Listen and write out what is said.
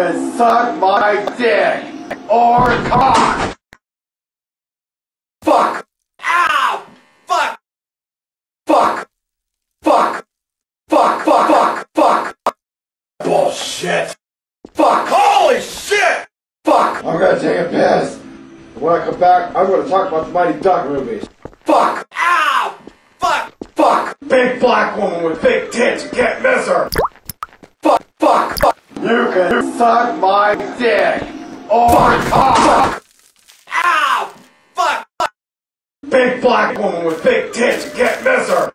Suck my dick or cock. Fuck! Ow! Fuck! Fuck! Fuck! Fuck! Fuck! Fuck! Fuck! Bullshit. Fuck! Holy shit! Fuck! I'm gonna take a piss. When I come back, I'm gonna talk about the Mighty Duck movies. Fuck! Ow! Fuck! Fuck! Big black woman with big tits, you can't miss her. You can suck my dick oh, cock. Fuck! Ow! Fuck! Big black woman with big tits, get her.